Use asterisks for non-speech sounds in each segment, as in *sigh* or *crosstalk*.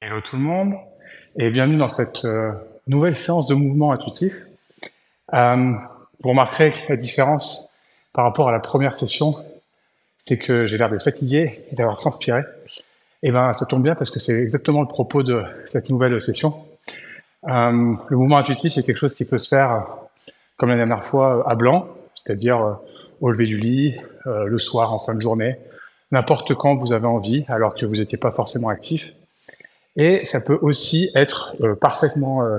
Hello tout le monde et bienvenue dans cette euh, nouvelle séance de mouvement intuitif. Euh, vous remarquerez que la différence par rapport à la première session, c'est que j'ai l'air de fatigué et d'avoir transpiré. Et ben ça tombe bien parce que c'est exactement le propos de cette nouvelle session. Euh, le mouvement intuitif, c'est quelque chose qui peut se faire comme la dernière fois à blanc, c'est-à-dire euh, au lever du lit, euh, le soir, en fin de journée, n'importe quand vous avez envie, alors que vous n'étiez pas forcément actif. Et ça peut aussi être euh, parfaitement euh,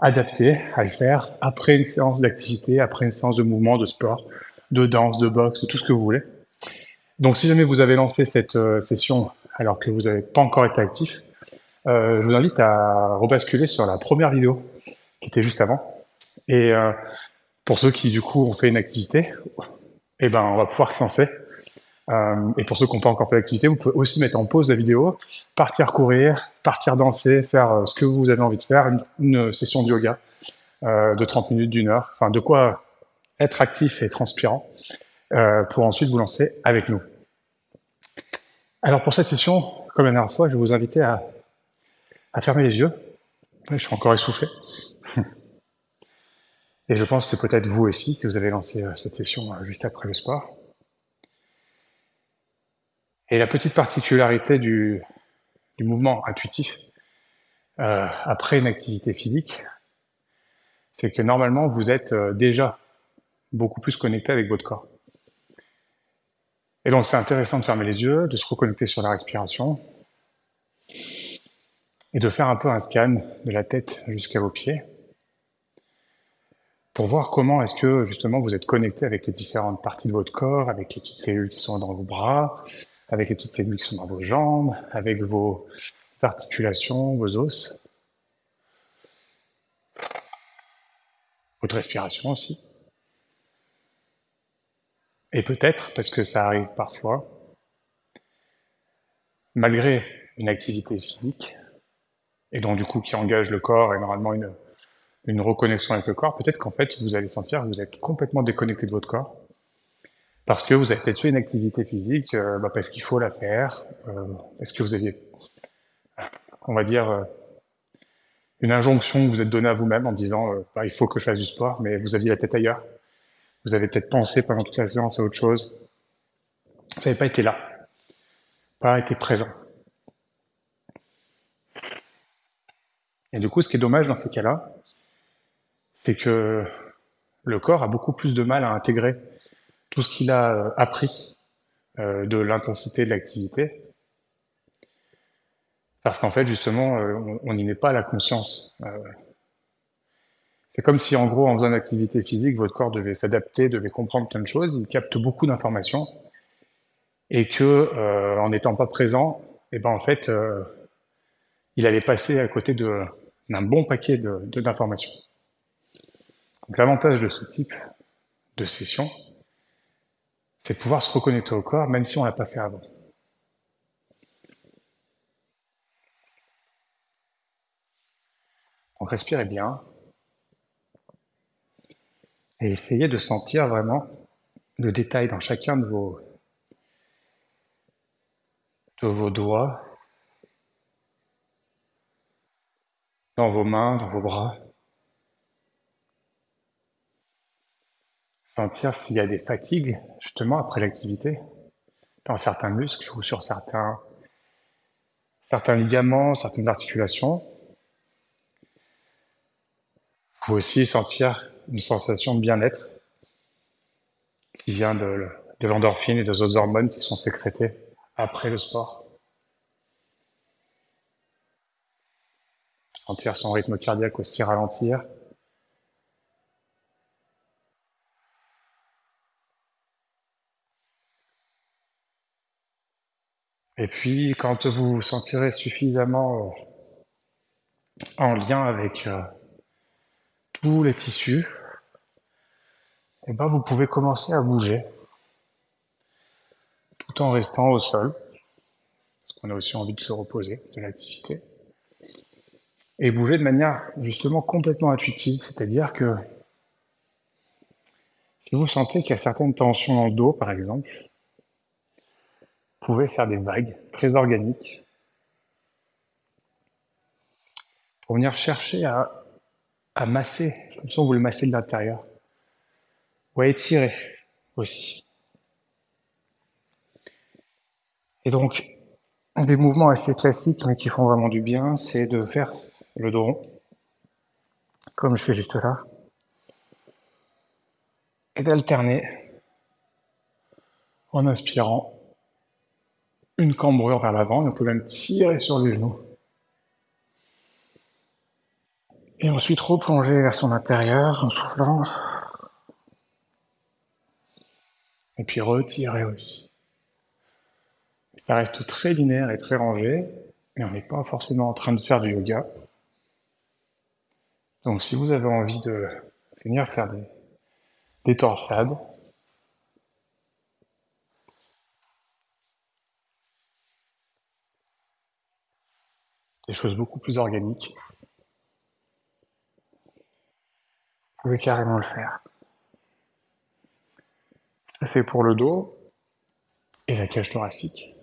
adapté à le faire après une séance d'activité, après une séance de mouvement, de sport, de danse, de boxe, tout ce que vous voulez. Donc si jamais vous avez lancé cette euh, session alors que vous n'avez pas encore été actif, je vous invite à rebasculer sur la première vidéo qui était juste avant. Et pour ceux qui du coup ont fait une activité, eh ben on va pouvoir se lancer. Euh, et pour ceux qui n'ont pas encore fait l'activité, vous pouvez aussi mettre en pause la vidéo, partir courir, partir danser, faire euh, ce que vous avez envie de faire, une, session de yoga euh, de 30 minutes, d'une heure, enfin de quoi être actif et transpirant pour ensuite vous lancer avec nous. Alors pour cette session, comme la dernière fois, je vais vous inviter à, à fermer les yeux. Je suis encore essoufflé. *laughs* Et je pense que peut-être vous aussi, si vous avez lancé cette session juste après le sport. Et la petite particularité du, mouvement intuitif euh, après une activité physique, c'est que normalement vous êtes euh, déjà beaucoup plus connecté avec votre corps. Et donc c'est intéressant de fermer les yeux, de se reconnecter sur la respiration et de faire un peu un scan de la tête jusqu'à vos pieds pour voir comment est-ce que justement vous êtes connecté avec les différentes parties de votre corps, avec les cellules qui sont dans vos bras, avec les petites cellules qui sont dans vos jambes, avec vos articulations, vos os, votre respiration aussi. Et peut-être, parce que ça arrive parfois, malgré une activité physique, et donc du coup qui engage le corps et normalement une, une reconnexion avec le corps, peut-être qu'en fait vous allez sentir que vous êtes complètement déconnecté de votre corps, parce que vous avez peut-être fait une activité physique, euh, bah, parce qu'il faut la faire, euh, parce que vous aviez, on va dire, euh, une injonction que vous êtes donnée à vous-même en disant euh, bah, il faut que je fasse du sport, mais vous aviez la tête ailleurs. Vous avez peut-être pensé pendant toute la séance à autre chose. Vous n'avez pas été là, pas été présent. Et du coup, ce qui est dommage dans ces cas-là, c'est que le corps a beaucoup plus de mal à intégrer tout ce qu'il a euh, appris euh, de l'intensité de l'activité, parce qu'en fait, justement, euh, on n'y met pas la conscience. C'est comme si, en gros, en faisant une activité physique, votre corps devait s'adapter, devait comprendre plein de choses, il capte beaucoup d'informations, et que, en n'étant pas présent, et ben en fait, il allait passer à côté d'un bon paquet d'informations. Donc l'avantage de ce type de session, c'est pouvoir se reconnecter au corps, même si on l'a pas fait avant. Donc respirez bien et essayez de sentir vraiment le détail dans chacun de vos, de vos doigts, dans vos mains, dans vos bras. Sentir s'il y a des fatigues, justement, après l'activité, dans certains muscles ou sur certains, certains ligaments, certaines articulations. Pouvez aussi sentir une sensation de bien-être qui vient de, de l'endorphine et des autres hormones qui sont sécrétées après le sport. Sentir son rythme cardiaque aussi ralentir. Et puis, quand vous vous sentirez suffisamment euh, en lien avec euh, tous les tissus, eh ben, vous pouvez commencer à bouger. Tout en restant au sol, parce qu'on a aussi envie de se reposer de l'activité, et bouger de manière justement complètement intuitive, c'est-à-dire que si vous sentez qu'il y a certaines tensions dans le dos, par exemple, pouvez faire des vagues très organiques pour venir chercher à, masser, comme ça vous le massez de l'intérieur, ou à étirer aussi. Et donc, des mouvements assez classiques, mais qui font vraiment du bien, c'est de faire le dos rond, comme je fais juste là, et d'alterner en inspirant une cambrure vers l'avant, et on peut même tirer sur les genoux. Et ensuite replonger vers son intérieur en soufflant. Et puis retirer aussi. Ça reste très linéaire et très rangé, mais on n'est pas forcément en train de faire du yoga. Donc si vous avez envie de venir faire des, des torsades, des choses beaucoup plus organiques, vous pouvez carrément le faire. Ça c'est pour le dos et la cage thoracique.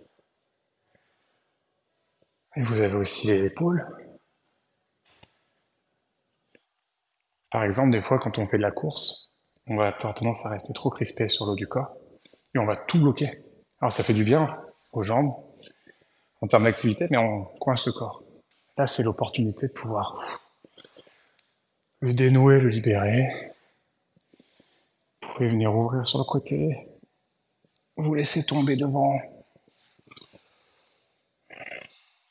Et vous avez aussi les épaules. Par exemple, des fois, quand on fait de la course, on va avoir tendance à rester trop crispé sur l'eau du corps et on va tout bloquer. Alors, ça fait du bien aux jambes en termes d'activité, mais on coince le corps. C'est l'opportunité de pouvoir le dénouer, le libérer. Vous pouvez venir ouvrir sur le côté, vous laisser tomber devant,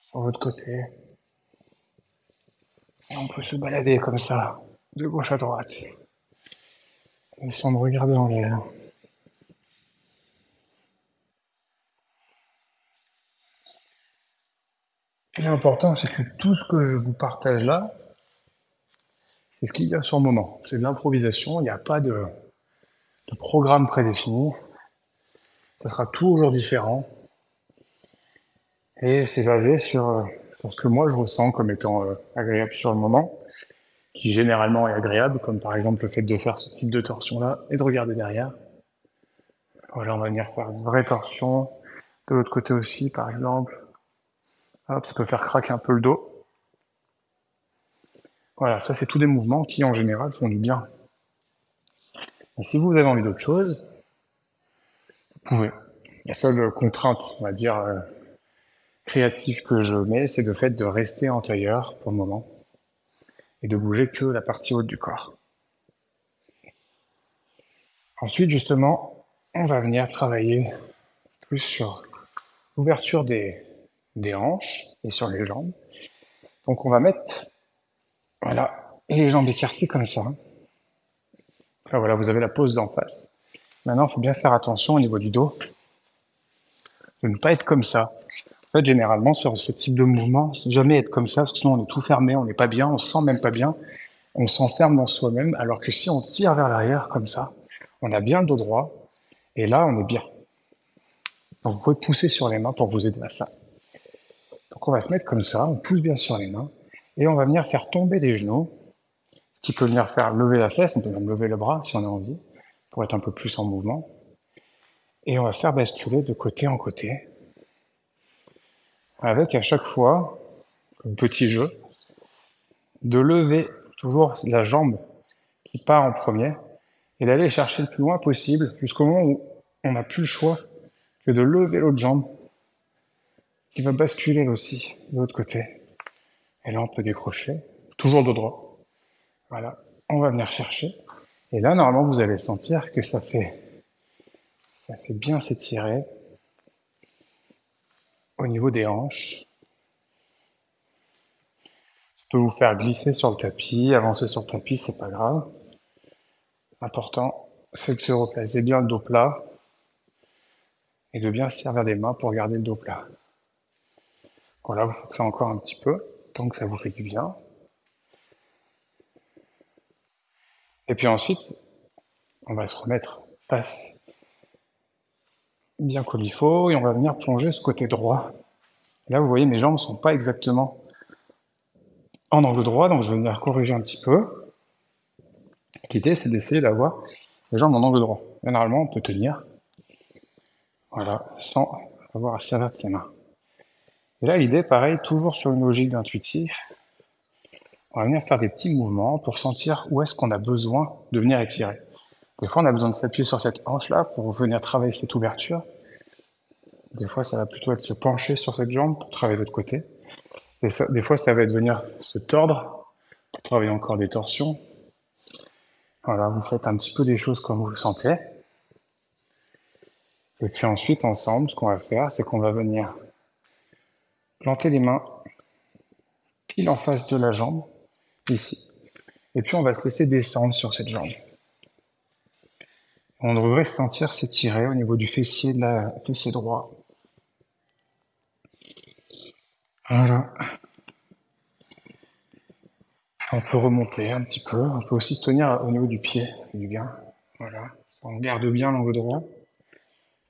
sur votre côté. Et on peut se balader comme ça, de gauche à droite, sans regarder en l'air. Et l'important, c'est que tout ce que je vous partage là, c'est ce qu'il y a sur le moment. C'est de l'improvisation, il n'y a pas de, programme prédéfini. Ça sera toujours différent. Et c'est basé sur, ce que moi je ressens comme étant euh, agréable sur le moment, qui généralement est agréable, comme par exemple le fait de faire ce type de torsion-là et de regarder derrière. Voilà, on va venir faire une vraie torsion. De l'autre côté aussi, par exemple. Hop, ça peut faire craquer un peu le dos. Voilà, ça c'est tous des mouvements qui en général font du bien. Et si vous avez envie d'autre chose, vous pouvez. La seule contrainte, on va dire, euh, créatif que je mets, c'est le fait de rester en tailleur pour le moment et de bouger que la partie haute du corps. Ensuite, justement, on va venir travailler plus sur l'ouverture des, des hanches et sur les jambes. Donc, on va mettre, voilà, les jambes écartées comme ça. Là, voilà, vous avez la pose d'en face. Maintenant, il faut bien faire attention au niveau du dos, de ne pas être comme ça. En fait, généralement, sur ce type de mouvement, jamais être comme ça, parce que sinon on est tout fermé, on n'est pas bien, on se sent même pas bien, on s'enferme dans soi-même, alors que si on tire vers l'arrière comme ça, on a bien le dos droit, et là, on est bien. Donc vous pouvez pousser sur les mains pour vous aider à ça. Donc on va se mettre comme ça, on pousse bien sur les mains, et on va venir faire tomber les genoux, ce qui peut venir faire lever la fesse, on peut même lever le bras si on a envie, pour être un peu plus en mouvement. Et on va faire basculer de côté en côté, avec à chaque fois, un petit jeu, de lever toujours la jambe qui part en premier et d'aller chercher le plus loin possible jusqu'au moment où on n'a plus le choix que de lever l'autre jambe qui va basculer aussi de l'autre côté. Et là, on peut décrocher, toujours de droit. Voilà, on va venir chercher. Et là, normalement, vous allez sentir que ça fait, ça fait bien s'étirer au niveau des hanches. Je peux vous faire glisser sur le tapis, avancer sur le tapis, c'est pas grave. L'important, c'est de se replacer bien le dos plat et de bien se servir des mains pour garder le dos plat. Voilà, vous faites ça encore un petit peu, tant que ça vous fait du bien. Et puis ensuite, on va se remettre face bien comme il faut, et on va venir plonger ce côté droit. Là, vous voyez, mes jambes ne sont pas exactement en angle droit, donc je vais venir corriger un petit peu. L'idée, c'est d'essayer d'avoir les jambes en angle droit. Généralement, on peut tenir, voilà, sans avoir à servir de ses mains. Et là, l'idée, pareil, toujours sur une logique d'intuitif, on va venir faire des petits mouvements pour sentir où est-ce qu'on a besoin de venir étirer. Des fois, on a besoin de s'appuyer sur cette hanche-là pour venir travailler cette ouverture. Des fois, ça va plutôt être se pencher sur cette jambe pour travailler l'autre côté. des fois, ça va être venir se tordre pour travailler encore des torsions. Voilà, vous faites un petit peu des choses comme vous le sentez. Et puis ensuite, ensemble, ce qu'on va faire, c'est qu'on va venir planter les mains pile en face de la jambe, ici. Et puis on va se laisser descendre sur cette jambe. On devrait se sentir s'étirer au niveau du fessier de la fessier droit. Voilà. On peut remonter un petit peu. On peut aussi se tenir au niveau du pied. Ça fait du bien. Voilà. On garde bien l'angle droit.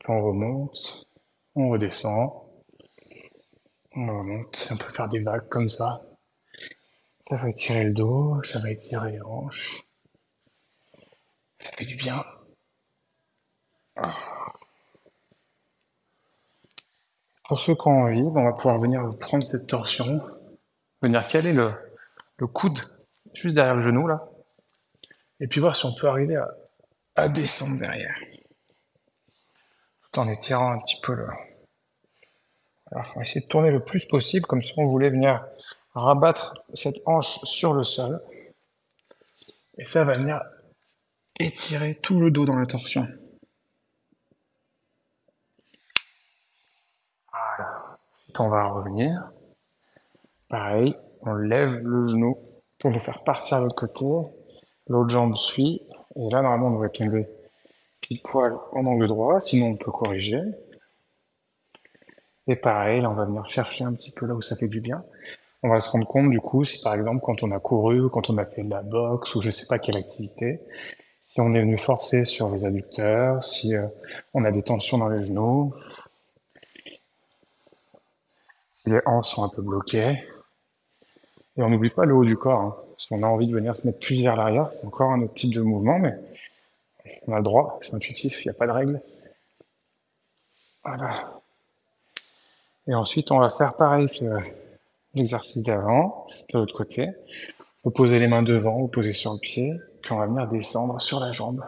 On remonte. On redescend. On remonte. On peut faire des vagues comme ça. Ça va étirer le dos. Ça va étirer les hanches. Ça fait du bien. Pour ceux qui ont envie, on va pouvoir venir prendre cette torsion, venir caler le, le coude juste derrière le genou là, et puis voir si on peut arriver à, descendre derrière, tout en étirant un petit peu le. Alors, on va essayer de tourner le plus possible, comme si on voulait venir rabattre cette hanche sur le sol, et ça va venir étirer tout le dos dans la torsion. on va revenir. Pareil, on lève le genou pour le faire partir de l'autre côté. L'autre jambe suit. Et là, normalement, on devrait tomber pile poil en angle droit. Sinon, on peut corriger. Et pareil, là, on va venir chercher un petit peu là où ça fait du bien. On va se rendre compte, du coup, si par exemple, quand on a couru, quand on a fait de la boxe ou je sais pas quelle activité, si on est venu forcer sur les adducteurs, si euh, on a des tensions dans les genoux, les hanches sont un peu bloquées. Et on n'oublie pas le haut du corps. Hein. Si on a envie de venir se mettre plus vers l'arrière, c'est encore un autre type de mouvement, mais on a le droit, c'est intuitif, il n'y a pas de règle. Voilà. Et ensuite, on va faire pareil que l'exercice d'avant, de l'autre côté. Peut poser les mains devant ou poser sur le pied, puis on va venir descendre sur la jambe.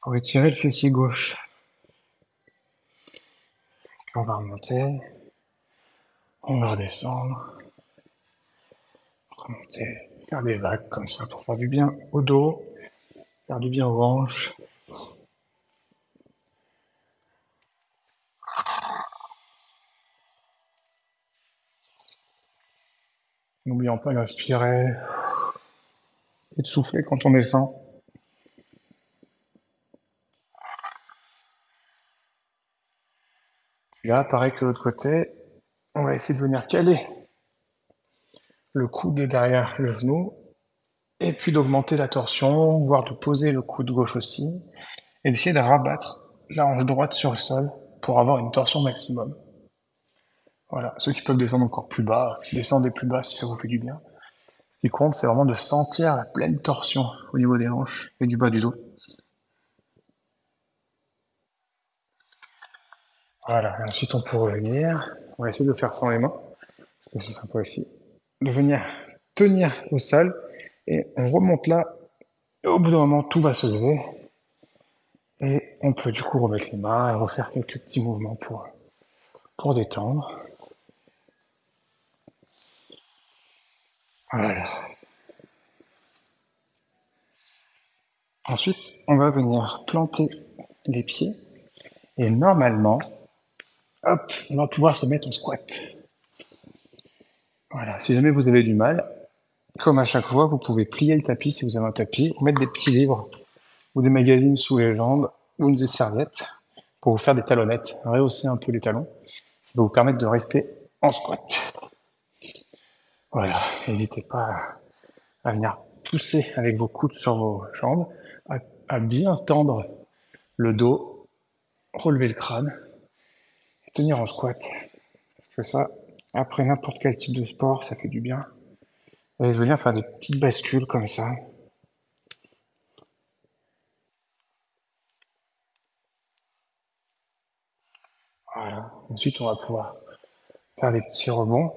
Pour étirer le fessier gauche. On va remonter. On va redescendre. Remonter. Faire des vagues comme ça pour faire du bien au dos. Faire du bien aux hanches. N'oublions pas d'inspirer et de souffler quand on descend. là, pareil que l'autre côté, on va essayer de venir caler le coude derrière le genou, et puis d'augmenter la torsion, voire de poser le coude gauche aussi, et d'essayer de rabattre la hanche droite sur le sol pour avoir une torsion maximum. Voilà, ceux qui peuvent descendre encore plus bas, descendez plus bas si ça vous fait du bien. Ce qui compte, c'est vraiment de sentir la pleine torsion au niveau des hanches et du bas du dos. Voilà, ensuite on peut revenir. On va essayer de faire sans les mains, parce que c'est sympa aussi. De venir tenir au sol, et on remonte là, et au bout d'un moment, tout va se lever. Et on peut du coup remettre les mains et refaire quelques petits mouvements pour, pour détendre. Voilà. Ensuite, on va venir planter les pieds. Et normalement, Hop, on va pouvoir se mettre en squat. Voilà, si jamais vous avez du mal, comme à chaque fois, vous pouvez plier le tapis si vous avez un tapis, mettre des petits livres ou des magazines sous les jambes ou des serviettes pour vous faire des talonnettes, rehausser un peu les talons, va vous permettre de rester en squat. Voilà, n'hésitez pas à venir pousser avec vos coudes sur vos jambes, à, bien tendre le dos, relever le crâne tenir en squat. Parce que ça, après n'importe quel type de sport, ça fait du bien. Et je veux bien faire des petites bascules comme ça. Voilà. Ensuite, on va pouvoir faire des petits rebonds.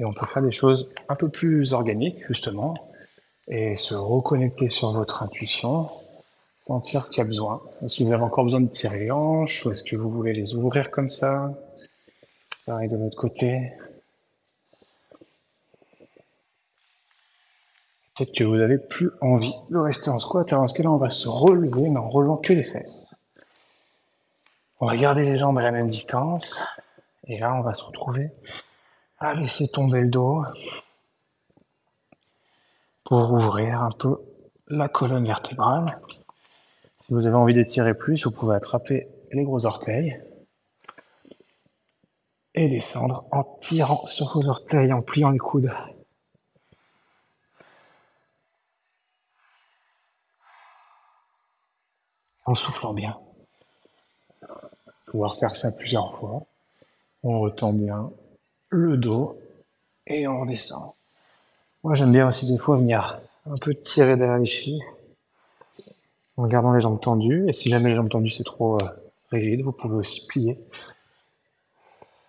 Et on peut faire des choses un peu plus organiques, justement, et se reconnecter sur votre intuition, sentir ce qu'il y a besoin. Est-ce que vous avez encore besoin de tirer les hanches, ou est-ce que vous voulez les ouvrir comme ça? Pareil de l'autre côté. Peut-être que vous n'avez plus envie de rester en squat. Alors, en ce cas-là, on va se relever, mais en relevant que les fesses? On va garder les jambes à la même distance. Et là, on va se retrouver à laisser tomber le dos pour ouvrir un peu la colonne vertébrale. Si vous avez envie d'étirer plus, vous pouvez attraper les gros orteils et descendre en tirant sur vos orteils, en pliant les coudes. En soufflant bien. Pouvoir faire ça plusieurs fois. On retend bien le dos et on redescend. Moi j'aime bien aussi des fois venir un peu tirer derrière les chevilles en gardant les jambes tendues. Et si jamais les jambes tendues c'est trop euh, rigide, vous pouvez aussi plier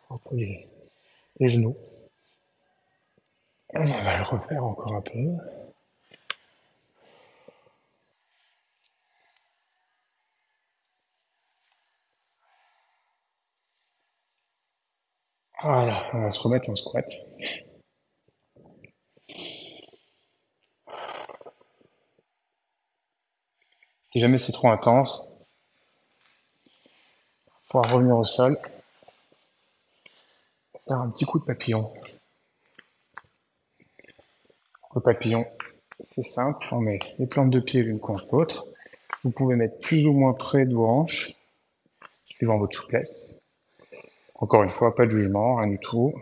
entre les, les genoux. On va le refaire encore un peu. Voilà, on va se remettre en squat. Si jamais c'est trop intense, pouvoir revenir au sol, faire un petit coup de papillon. Le papillon, c'est simple, on met les plantes de pied l'une contre l'autre. Vous pouvez mettre plus ou moins près de vos hanches, suivant votre souplesse. Encore une fois, pas de jugement, rien du tout.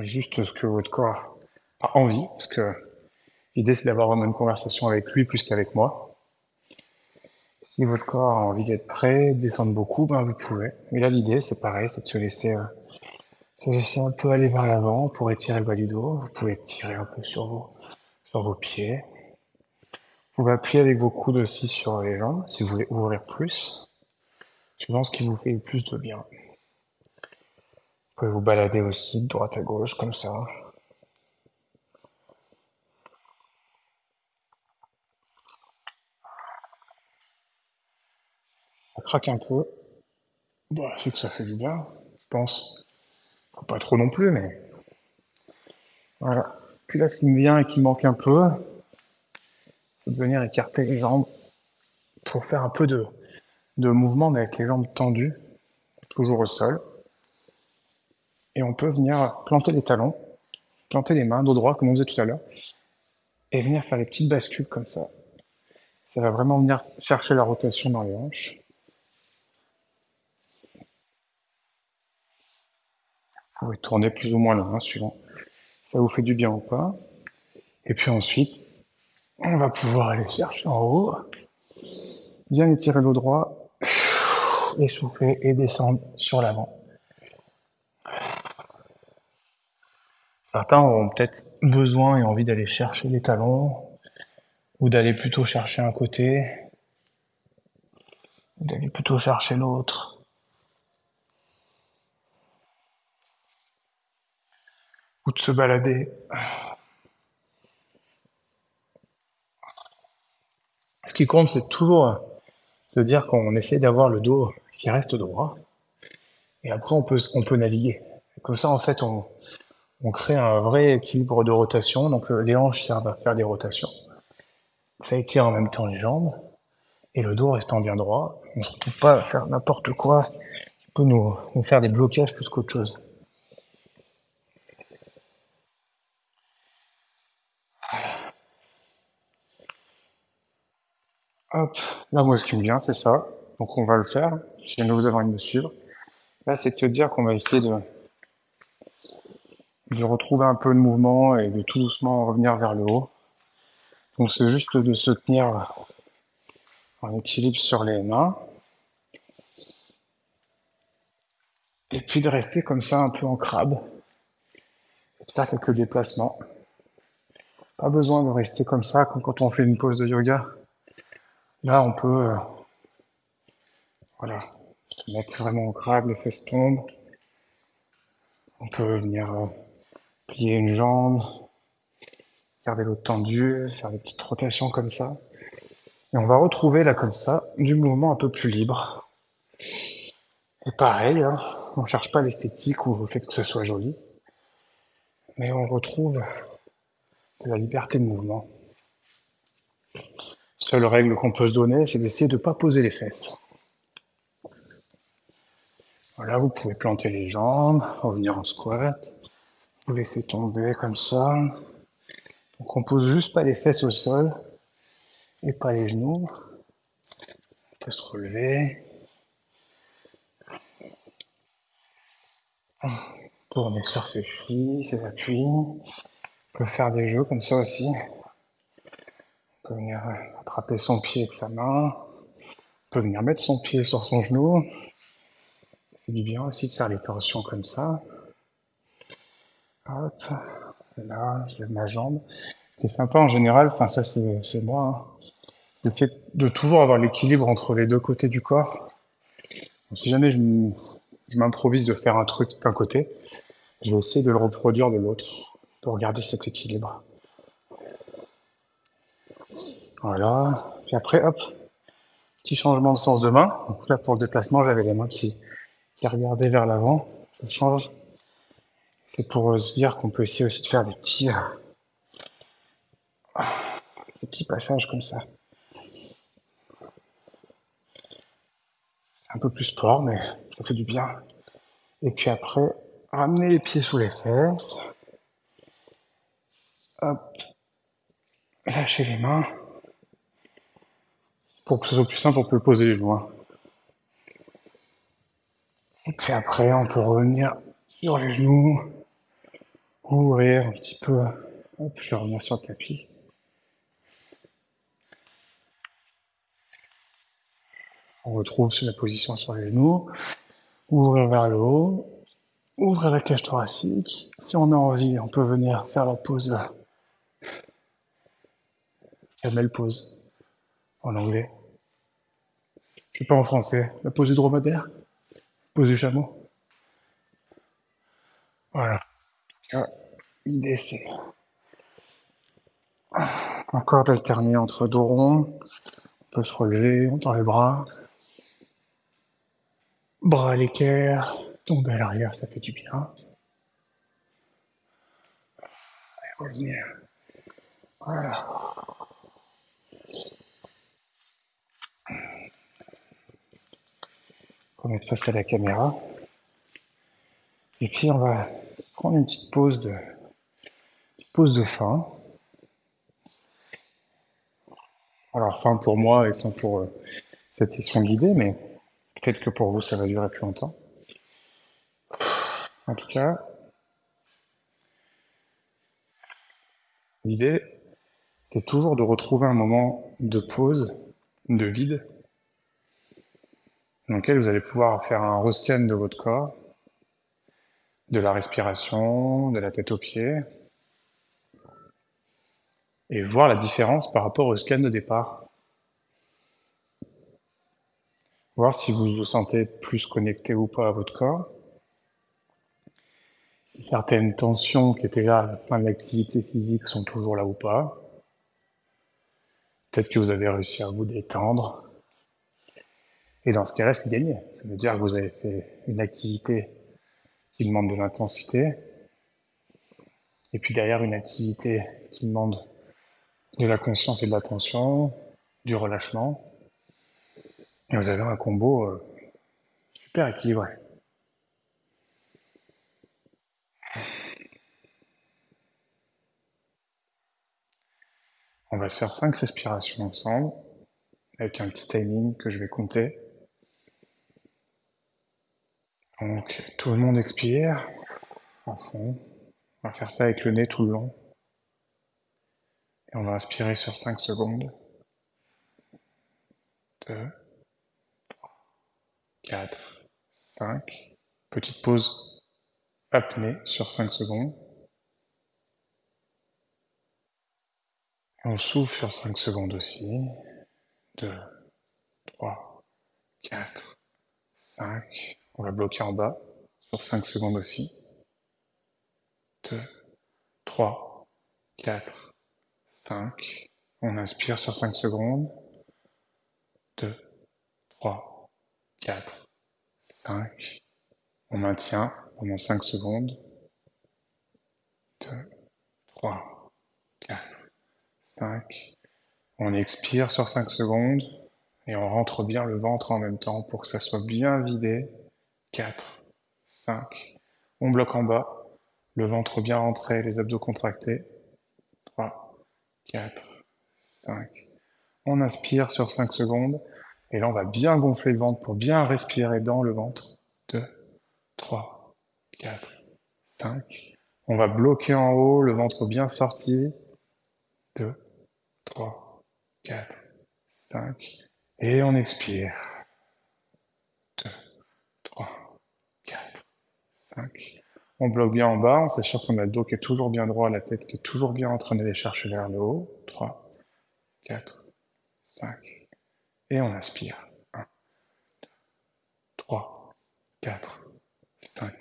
Juste ce que votre corps a envie, parce que l'idée c'est d'avoir vraiment une conversation avec lui plus qu'avec moi. Si votre corps a envie d'être prêt, descendre beaucoup, ben vous pouvez. Mais là l'idée c'est pareil, c'est de se laisser, euh, se laisser un peu aller vers l'avant pour étirer le bas du dos. Vous pouvez tirer un peu sur vos, sur vos pieds. Vous pouvez appuyer avec vos coudes aussi sur les jambes si vous voulez ouvrir plus, suivant ce qui vous fait le plus de bien. Vous pouvez vous balader aussi de droite à gauche comme ça. Ça craque un peu. Bah, c'est que ça fait du bien, je pense. Pas trop non plus, mais. Voilà. Puis là, ce qui me vient et qui manque un peu, c'est de venir écarter les jambes pour faire un peu de, de mouvement, mais avec les jambes tendues, toujours au sol. Et on peut venir planter les talons, planter les mains, dos droit, comme on faisait tout à l'heure, et venir faire des petites bascules comme ça. Ça va vraiment venir chercher la rotation dans les hanches. Vous pouvez tourner plus ou moins la main suivant ça vous fait du bien ou pas. Et puis ensuite, on va pouvoir aller chercher en haut, bien étirer le droit, essouffler et descendre sur l'avant. Certains auront peut-être besoin et envie d'aller chercher les talons, ou d'aller plutôt chercher un côté, ou d'aller plutôt chercher l'autre. Ou de se balader. Ce qui compte, c'est toujours se dire qu'on essaie d'avoir le dos qui reste droit. Et après, on peut, on peut naviguer. Comme ça, en fait, on, on crée un vrai équilibre de rotation. Donc euh, les hanches servent à faire des rotations. Ça étire en même temps les jambes. Et le dos restant bien droit, on ne se retrouve pas à faire n'importe quoi qui peut nous, faire des blocages plus qu'autre chose. Hop, là moi ce qui me vient c'est ça. Donc on va le faire. Si jamais vous avez envie de me suivre. Là c'est de dire qu'on va essayer de de retrouver un peu de mouvement et de tout doucement revenir vers le haut. Donc c'est juste de se tenir en équilibre sur les mains. Et puis de rester comme ça un peu en crabe. Et faire quelques déplacements. Pas besoin de rester comme ça quand on fait une pause de yoga. Là on peut euh, voilà, se mettre vraiment en crabe, les fesses tombent. On peut venir euh, plier une jambe, garder l'autre tendue, faire des petites rotations comme ça. Et on va retrouver là comme ça du mouvement un peu plus libre. Et pareil, hein, on ne cherche pas l'esthétique ou le fait que ce soit joli, mais on retrouve de la liberté de mouvement. Seule règle qu'on peut se donner, c'est d'essayer de ne pas poser les fesses. Voilà, vous pouvez planter les jambes, revenir en squat, vous laisser tomber comme ça. Donc on pose juste pas les fesses au sol et pas les genoux. On peut se relever. Remettre sur ses chevilles, ses appuis. On peut faire des jeux comme ça aussi. On peut venir attraper son pied avec sa main. On peut venir mettre son pied sur son genou du bien aussi de faire les torsions comme ça. Hop, là, je lève ma jambe. Ce qui est sympa en général, enfin ça c'est moi, hein, c'est de toujours avoir l'équilibre entre les deux côtés du corps. si jamais je m'improvise de faire un truc d'un côté, je vais essayer de le reproduire de l'autre pour garder cet équilibre. Voilà. Puis après, hop, petit changement de sens de main. Donc là, pour le déplacement, j'avais les mains qui, qui regarder vers l'avant. Ça change. C'est pour se dire qu'on peut essayer aussi de faire des petits, euh, passages comme ça. Un peu plus sport, mais ça fait du bien. Et puis après, ramener les pieds sous les fesses. Hop. Lâcher les mains. Pour que ce soit plus simple, on peut poser les loin. Et puis après, on peut revenir sur les genoux, ouvrir un petit peu. Hop, je vais revenir sur le tapis. On retrouve la position sur les genoux, ouvrir vers le haut, ouvrir la cage thoracique. Si on a envie, on peut venir faire la pause camel pose en anglais. Je sais pas en français. La pose du dromadaire Pose du chameau. Voilà. L'idée c'est encore d'alterner entre dos rond. On peut se relever, on tend les bras. Bras à l'équerre, tomber à l'arrière, ça fait du bien. Et revenir. Voilà. mettre face à la caméra. Et puis on va prendre une petite pause de, pause de fin. Alors fin pour moi et fin pour euh, cette session guidée, mais peut-être que pour vous ça va durer plus longtemps. En tout cas, l'idée c'est toujours de retrouver un moment de pause, de vide, dans lequel vous allez pouvoir faire un rescan de votre corps, de la respiration, de la tête aux pieds, et voir la différence par rapport au scan de départ. Voir si vous vous sentez plus connecté ou pas à votre corps. Si certaines tensions qui étaient là à la fin de l'activité physique sont toujours là ou pas. Peut-être que vous avez réussi à vous détendre, et dans ce cas-là, c'est gagné. Ça veut dire que vous avez fait une activité qui demande de l'intensité, et puis derrière une activité qui demande de la conscience et de l'attention, du relâchement. Et vous avez un combo euh, super équilibré. On va se faire cinq respirations ensemble, avec un petit timing que je vais compter. Donc tout le monde expire en fond. On va faire ça avec le nez tout le long. Et on va inspirer sur 5 secondes. 2, 3, 4, 5. Petite pause apnée sur 5 secondes. on souffle sur 5 secondes aussi. 2, 3, 4, 5. On va bloquer en bas sur 5 secondes aussi. 2, 3, 4, 5. On inspire sur 5 secondes. 2, 3, 4, 5. On maintient pendant 5 secondes. 2, 3, 4, 5. On expire sur 5 secondes et on rentre bien le ventre en même temps pour que ça soit bien vidé. 4, 5. On bloque en bas. Le ventre bien rentré, les abdos contractés. 3, 4, 5. On inspire sur 5 secondes. Et là, on va bien gonfler le ventre pour bien respirer dans le ventre. 2, 3, 4, 5. On va bloquer en haut, le ventre bien sorti. 2, 3, 4, 5. Et on expire. 2, 3, 4, 5. On bloque bien en bas, on s'assure qu'on a le dos qui est toujours bien droit, la tête qui est toujours bien en train d'aller chercher vers le haut. 3, 4, 5. Et on inspire. 1, 2, 3, 4, 5.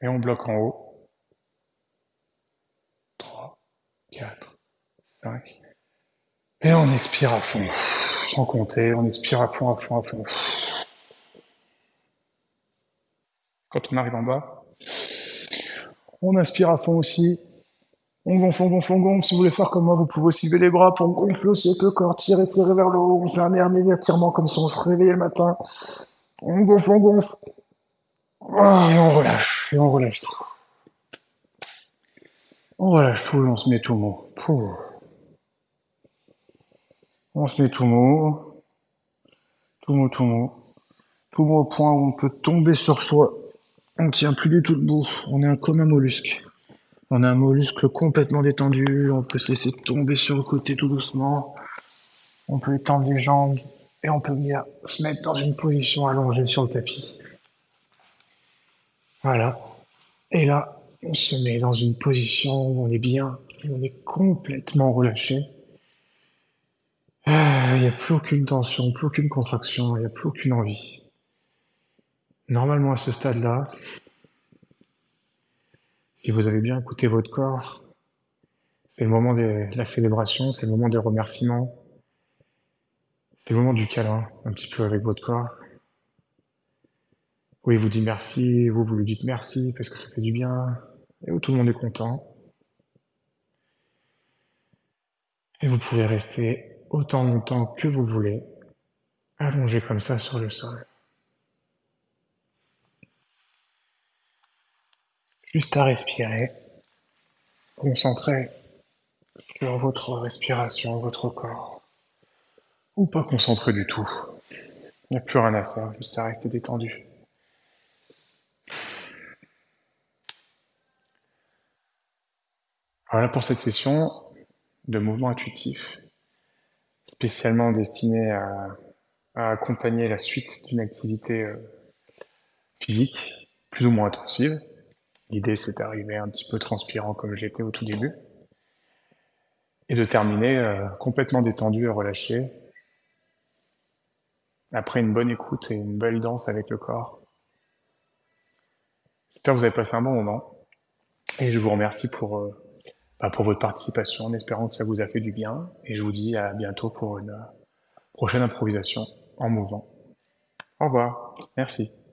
Et on bloque en haut. 3, 4, 5. Et on expire à fond. Sans compter, on expire à fond, à fond, à fond. Quand on arrive en bas, on inspire à fond aussi. On gonfle, on gonfle, on gonfle. Si vous voulez faire comme moi, vous pouvez aussi lever les bras pour gonfler aussi avec le corps, tirer, tirer vers le haut. On fait un dernier étirement comme si on se réveillait le matin. On gonfle, on gonfle. Ah, et on relâche, et on relâche tout. On relâche tout et on se met tout mou. On se met tout mou. Tout mou, tout mou. Tout mou au point où on peut tomber sur soi. On tient plus du tout debout. On est comme un mollusque. On a un mollusque complètement détendu. On peut se laisser tomber sur le côté tout doucement. On peut étendre les jambes et on peut bien se mettre dans une position allongée sur le tapis. Voilà. Et là, on se met dans une position où on est bien, où on est complètement relâché. Ah, il n'y a plus aucune tension, plus aucune contraction, il n'y a plus aucune envie. Normalement, à ce stade-là, si vous avez bien écouté votre corps, c'est le moment de la célébration, c'est le moment des remerciements, c'est le moment du câlin, un petit peu avec votre corps. Oui, il vous dit merci, vous, vous lui dites merci parce que ça fait du bien, et où tout le monde est content. Et vous pouvez rester autant longtemps que vous voulez, allongé comme ça sur le sol. Juste à respirer, concentré sur votre respiration, votre corps. Ou pas concentré du tout. Il n'y a plus rien à faire, juste à rester détendu. Voilà pour cette session de mouvement intuitif, spécialement destinée à, accompagner la suite d'une activité euh, physique plus ou moins intensive. L'idée, c'est d'arriver un petit peu transpirant comme j'étais au tout début. Et de terminer euh, complètement détendu et relâché. Après une bonne écoute et une belle danse avec le corps. J'espère que vous avez passé un bon moment. Et je vous remercie pour, euh, bah, pour votre participation en espérant que ça vous a fait du bien. Et je vous dis à bientôt pour une prochaine improvisation en mouvement. Au revoir. Merci.